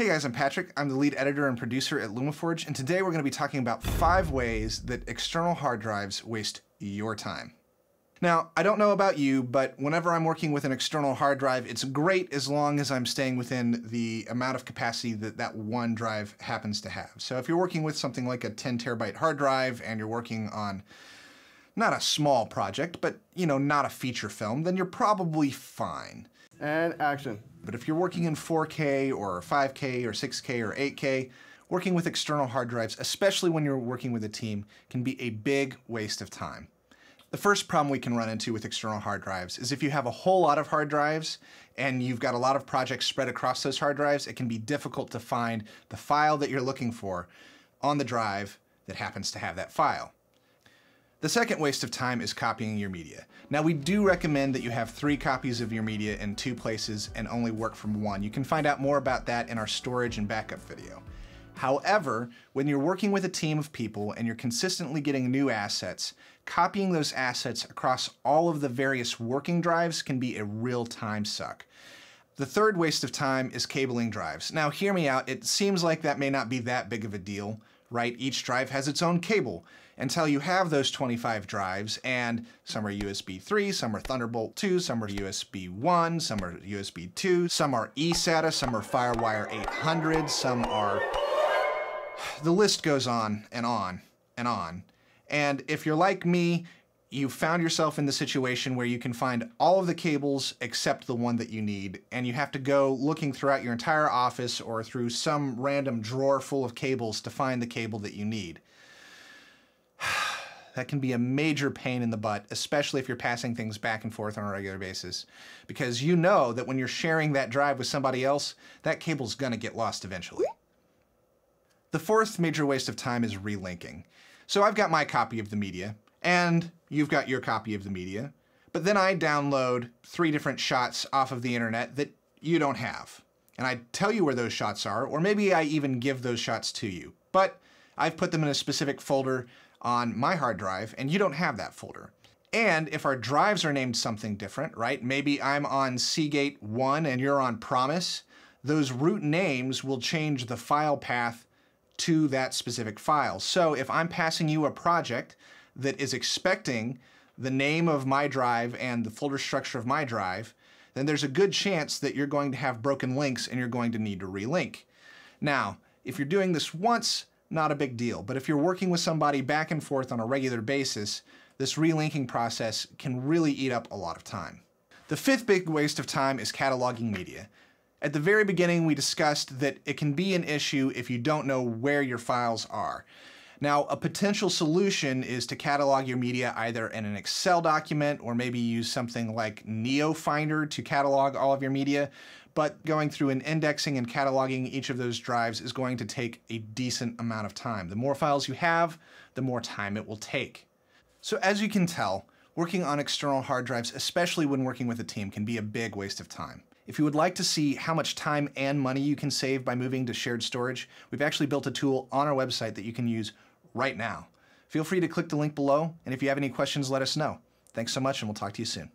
Hey guys, I'm Patrick. I'm the lead editor and producer at LumaForge, and today we're going to be talking about five ways that external hard drives waste your time. Now, I don't know about you, but whenever I'm working with an external hard drive, it's great as long as I'm staying within the amount of capacity that that one drive happens to have. So if you're working with something like a 10 terabyte hard drive and you're working on not a small project, but you know, not a feature film, then you're probably fine. And action. But if you're working in 4K or 5K or 6K or 8K, working with external hard drives, especially when you're working with a team, can be a big waste of time. The first problem we can run into with external hard drives is if you have a whole lot of hard drives and you've got a lot of projects spread across those hard drives, it can be difficult to find the file that you're looking for on the drive that happens to have that file. The second waste of time is copying your media. Now we do recommend that you have three copies of your media in two places and only work from one. You can find out more about that in our storage and backup video. However, when you're working with a team of people and you're consistently getting new assets, copying those assets across all of the various working drives can be a real time suck. The third waste of time is cabling drives. Now hear me out, it seems like that may not be that big of a deal, right? Each drive has its own cable until you have those 25 drives and some are USB 3, some are Thunderbolt 2, some are USB 1, some are USB 2, some are eSATA, some are FireWire 800, some are the list goes on and on and on. And if you're like me, you found yourself in the situation where you can find all of the cables except the one that you need, and you have to go looking throughout your entire office or through some random drawer full of cables to find the cable that you need. that can be a major pain in the butt, especially if you're passing things back and forth on a regular basis. Because you know that when you're sharing that drive with somebody else, that cable's gonna get lost eventually. The fourth major waste of time is relinking. So I've got my copy of the media, and you've got your copy of the media, but then I download three different shots off of the internet that you don't have. And I tell you where those shots are, or maybe I even give those shots to you. But I've put them in a specific folder on my hard drive, and you don't have that folder. And if our drives are named something different, right? Maybe I'm on Seagate 1 and you're on Promise, those root names will change the file path to that specific file. So if I'm passing you a project that is expecting the name of my drive and the folder structure of my drive, then there's a good chance that you're going to have broken links and you're going to need to relink. Now, if you're doing this once, not a big deal. But if you're working with somebody back and forth on a regular basis, this relinking process can really eat up a lot of time. The fifth big waste of time is cataloging media. At the very beginning, we discussed that it can be an issue if you don't know where your files are. Now, a potential solution is to catalog your media either in an Excel document or maybe use something like NeoFinder to catalog all of your media, but going through and indexing and cataloging each of those drives is going to take a decent amount of time. The more files you have, the more time it will take. So as you can tell, working on external hard drives, especially when working with a team, can be a big waste of time. If you would like to see how much time and money you can save by moving to shared storage, we've actually built a tool on our website that you can use right now. Feel free to click the link below, and if you have any questions, let us know. Thanks so much, and we'll talk to you soon.